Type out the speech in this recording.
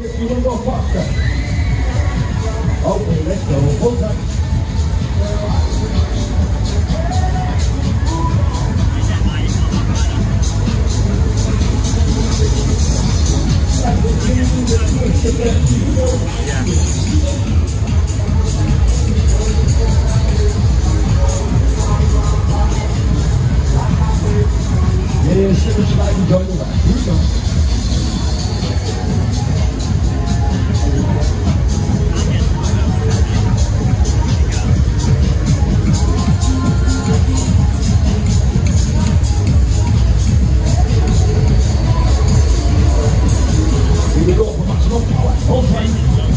You wanna go faster? Okay, let's go. Hold on. Yeah, she was like, enjoy the ride. のパワー